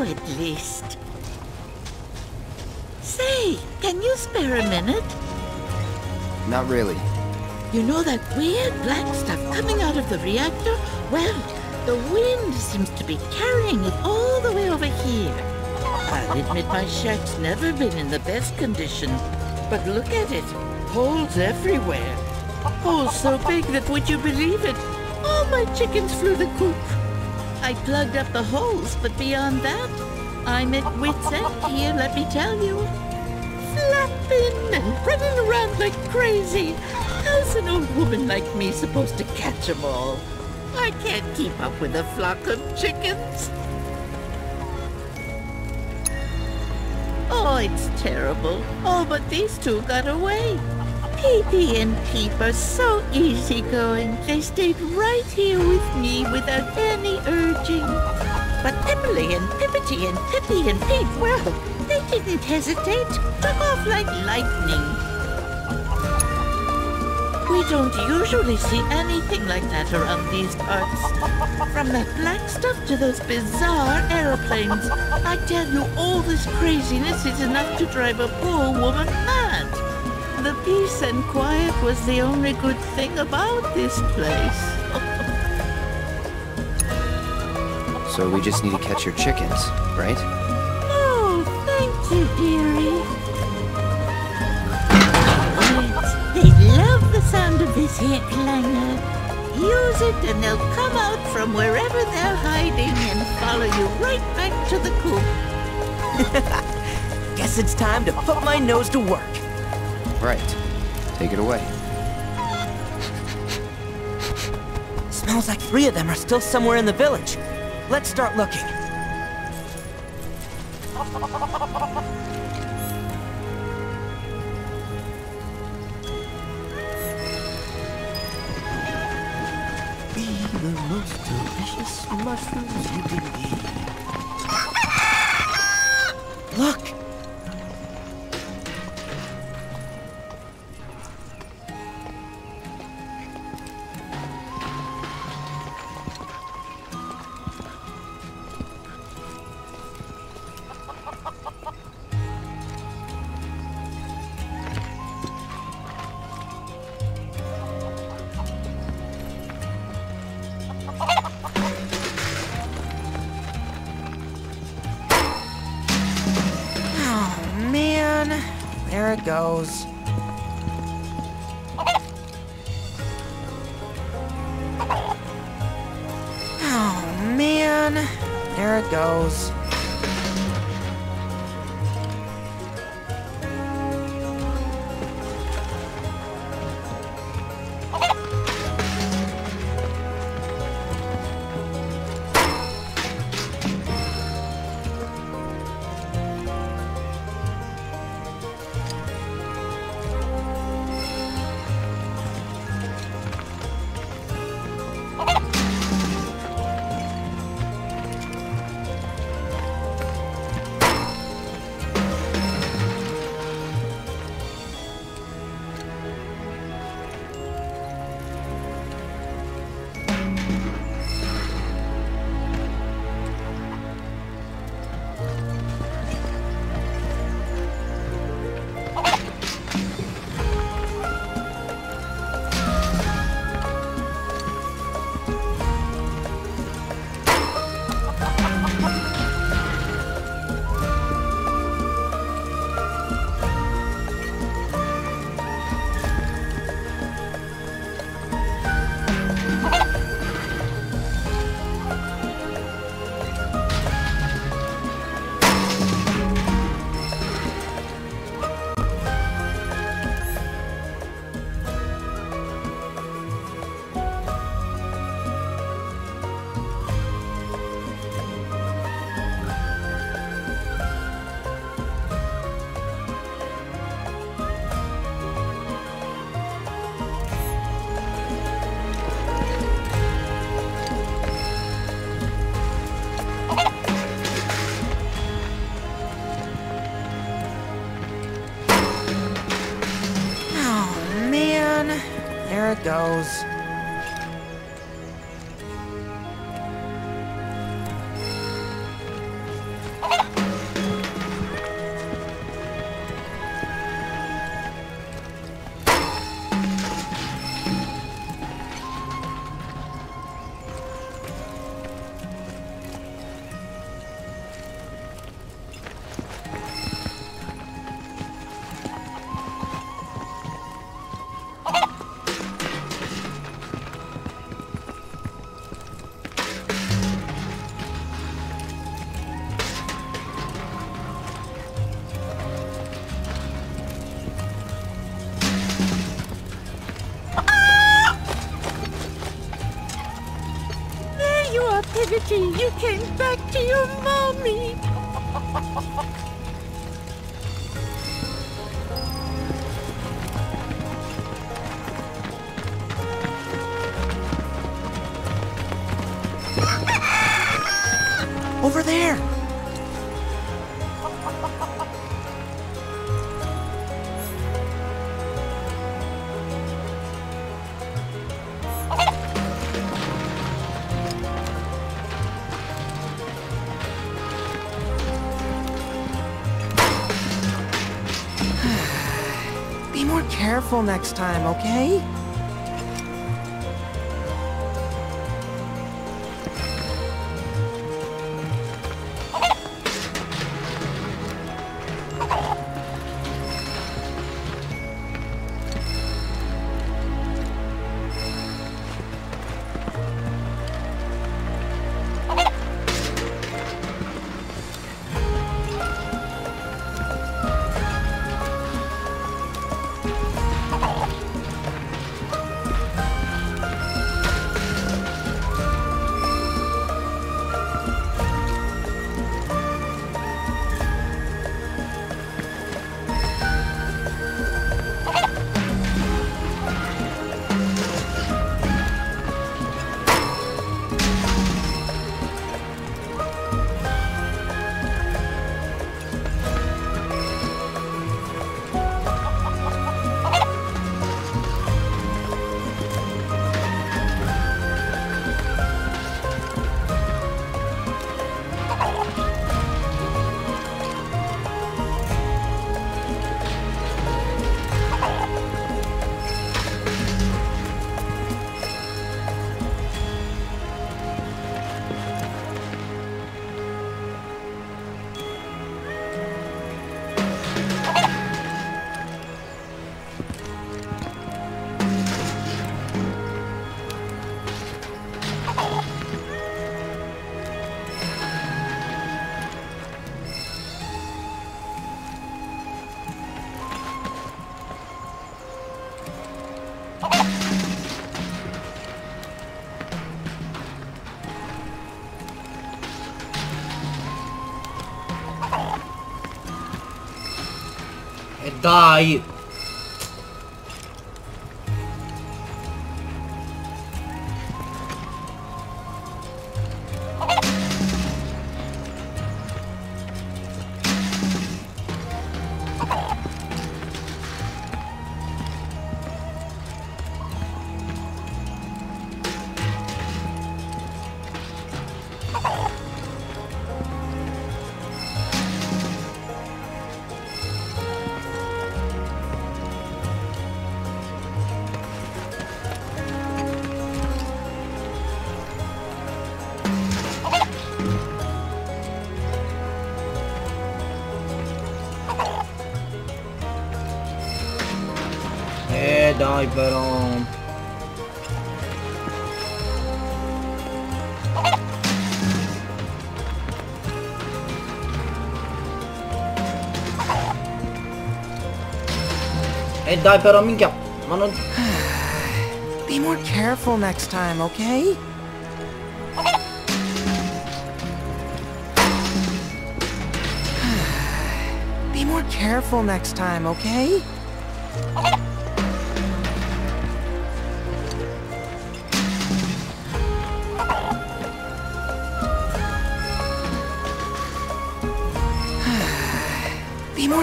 now, at least. Say, can you spare a minute? Not really. You know that weird black stuff coming out of the reactor? Well, the wind seems to be carrying it all the way over here. I'll admit my shack's never been in the best condition. But look at it. Holes everywhere. Holes so big that would you believe it? All my chickens flew the coop. I plugged up the holes, but beyond that, I'm at wit's end here, let me tell you. Flapping and running around like crazy. How's an old woman like me supposed to catch 'em all? I can't keep up with a flock of chickens. Oh, it's terrible. Oh, but these two got away. Peepee and Peep are so easygoing. They stayed right here with me without any urging. But Emily and Pippity and Pippy and Pete, well, they didn't hesitate. Took off like lightning. We don't usually see anything like that around these parts. From that black stuff to those bizarre aeroplanes. I tell you, all this craziness is enough to drive a poor woman mad. The peace and quiet was the only good thing about this place. So we just need to catch your chickens, right? Oh, thank you, dearie. Birds, they love the sound of this here clanger. Use it and they'll come out from wherever they're hiding and follow you right back to the coop. Guess it's time to put my nose to work. Right. Take it away. Smells like three of them are still somewhere in the village. Let's start looking. Be the most delicious mushrooms you can eat. Look! Goes. Goes. You came back to your mommy. Careful next time, okay? E dai! E dai però! E dai però minchia! Ma non... Be more careful next time, okay? Be more careful next time, okay?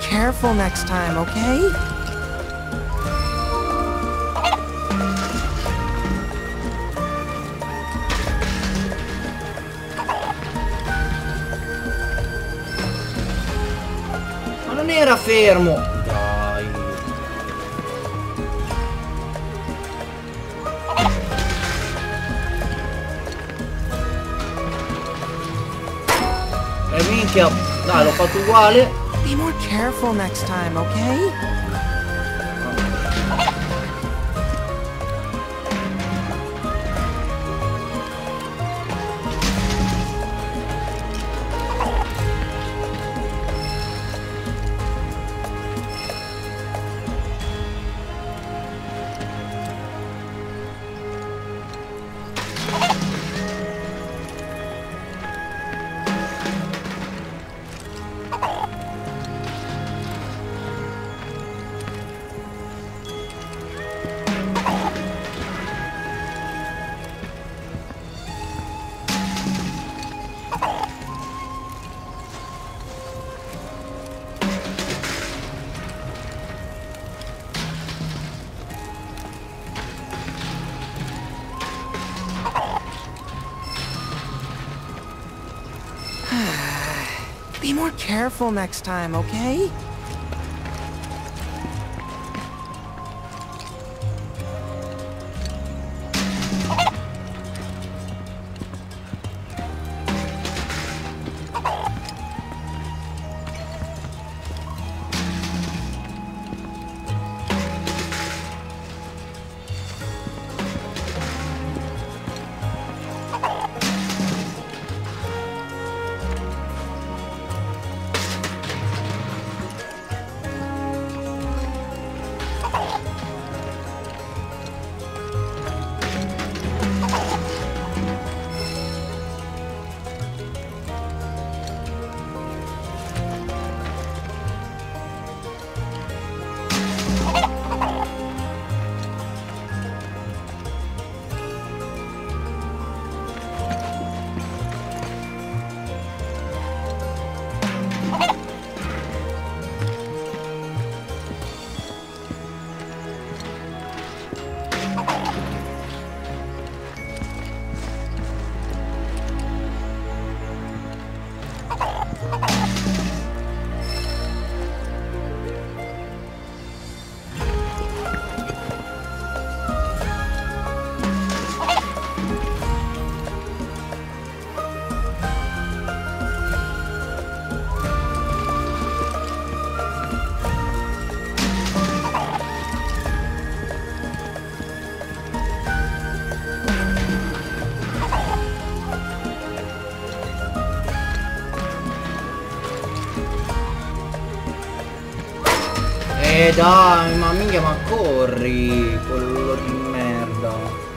careful next time, okay? Ma non era fermo! Eh, minchia dai l'ho fatto uguale Be more careful next time, okay? Be more careful next time, okay? Eh dai, ma minchia, ma corri, quello di merda.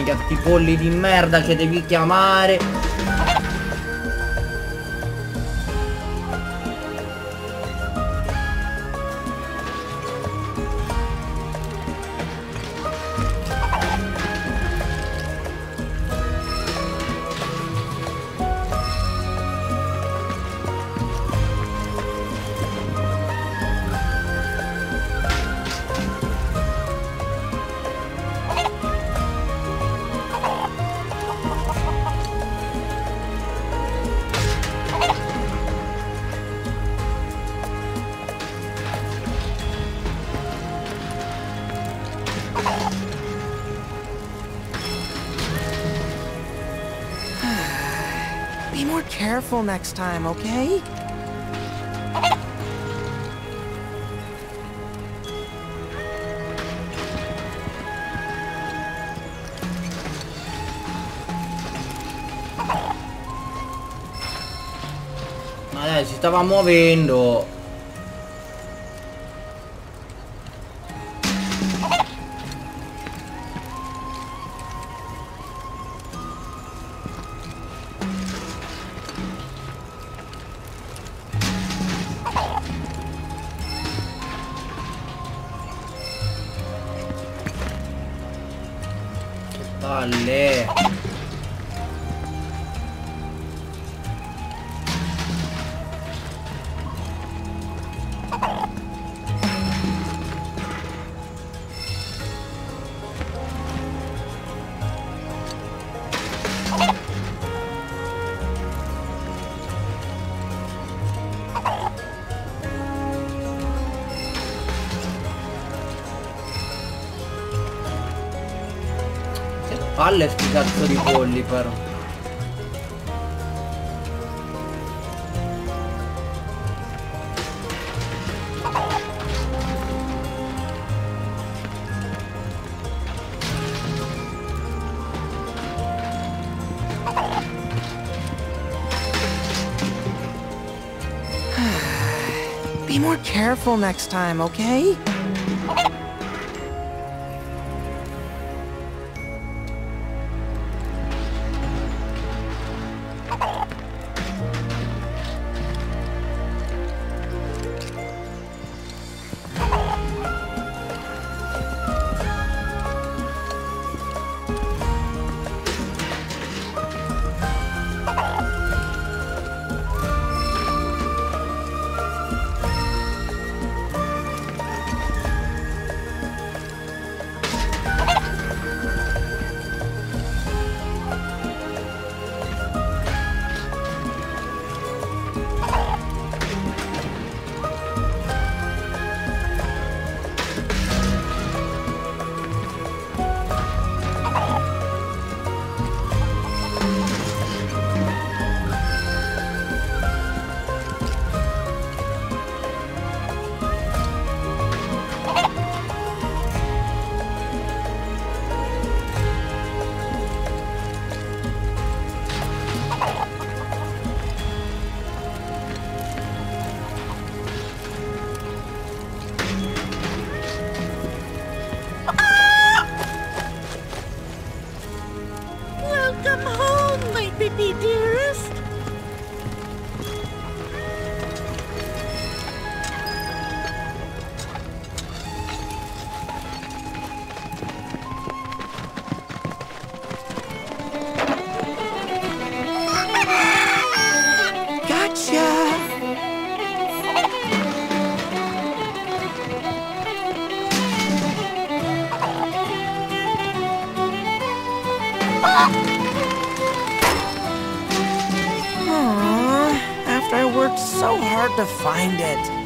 Palle, mica sti polli di merda che devi chiamare. Careful next time, okay? Ma dai, si stava muovendo. Careful next time, okay? Find it.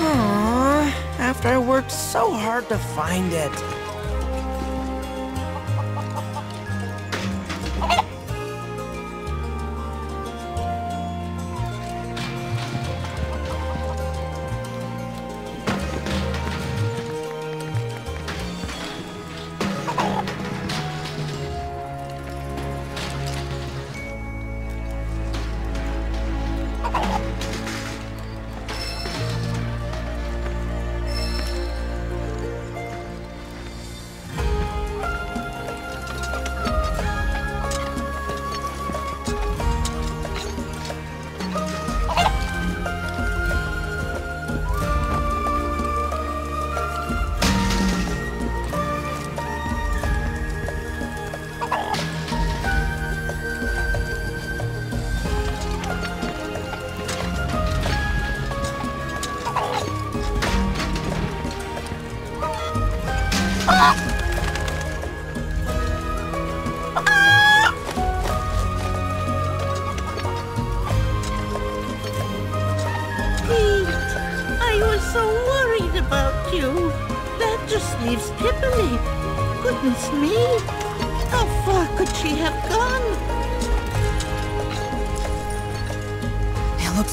Aww, after I worked so hard to find it.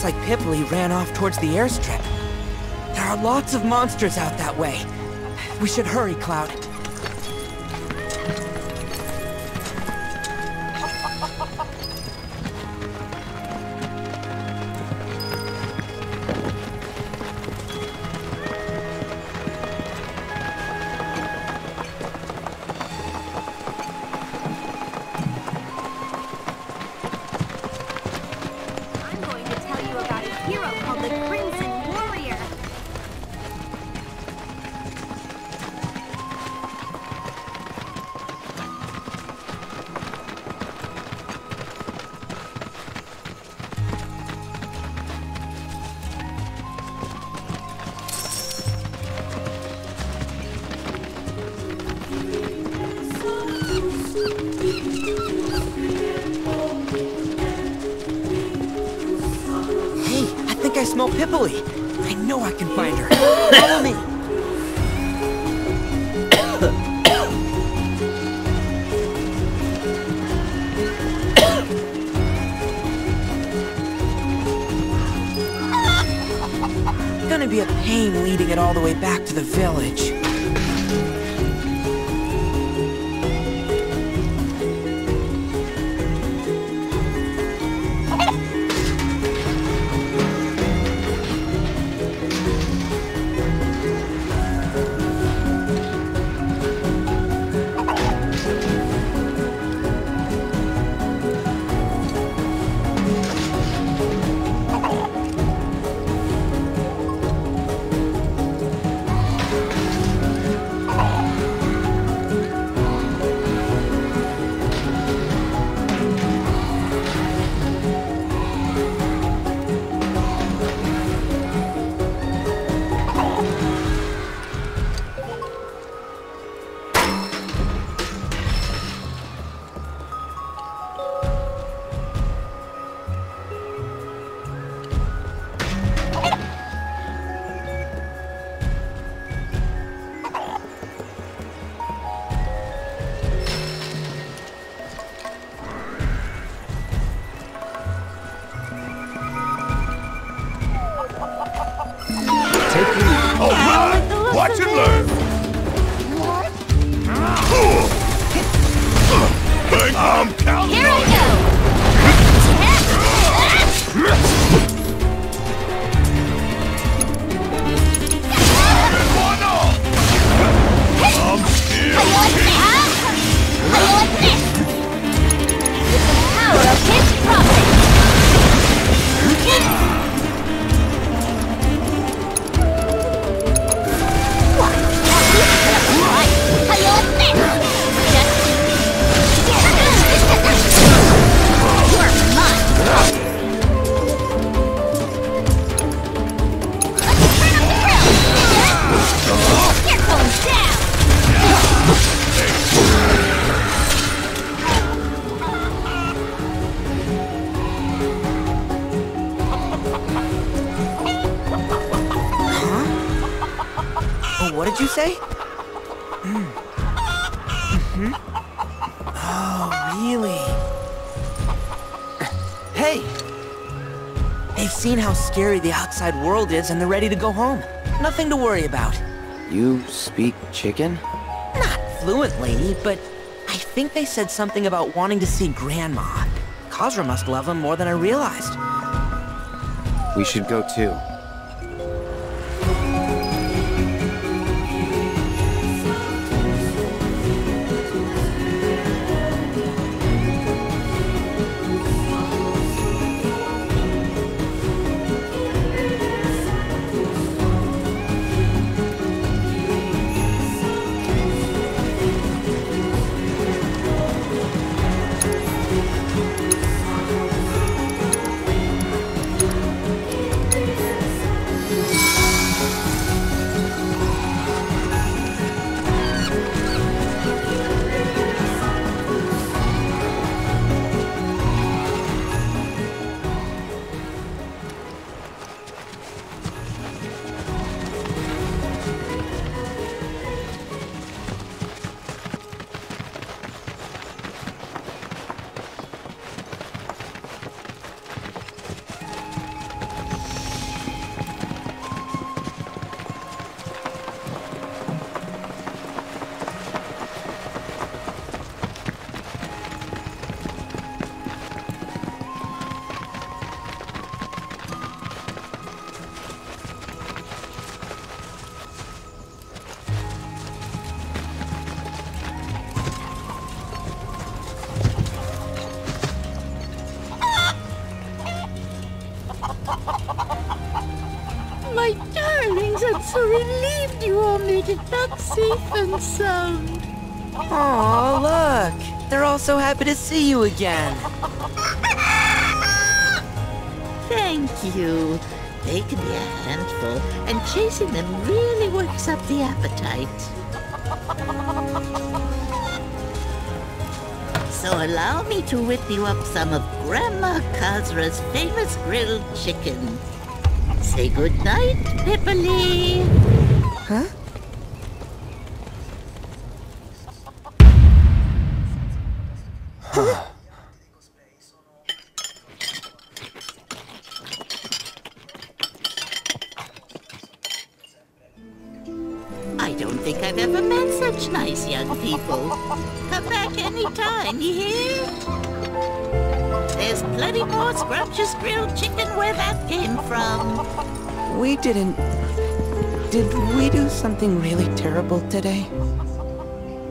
Like Pipoli ran off towards the airstrip. There are lots of monsters out that way. We should hurry, Cloud. Think I. I know I can find her. Follow me. Gonna be a pain leading it all the way back to the village. Scary the outside world is and they're ready to go home. Nothing to worry about. You speak chicken? Not fluently, but I think they said something about wanting to see Grandma. Kazra must love him more than I realized. We should go too. Safe and sound. Aw, look! They're all so happy to see you again. Thank you. They can be a handful, and chasing them really works up the appetite. So allow me to whip you up some of Grandma Kazra's famous grilled chicken. Say good night, Pipperly. Huh? Didn't... Did we do something really terrible today?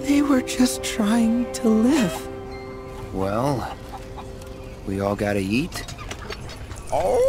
They were just trying to live. Well, we all gotta eat. Oh!